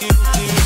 you.